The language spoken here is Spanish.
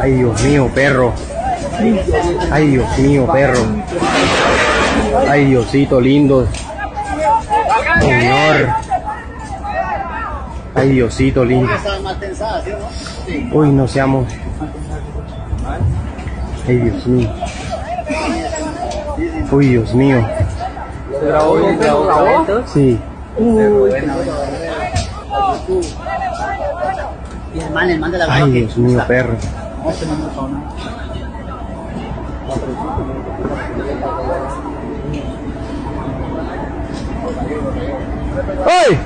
Ay, Dios mío, perro. Ay, Dios mío, perro. Ay, Diosito lindo. Señor. Ay, Diosito lindo. Uy, no seamos. Ay, Dios mío. Uy, Dios mío. ¿Se grabó? ¿Se grabó? Sí. Y el man, el man de la Ay, Dios mío, perro. No, este man no. ¡Ay!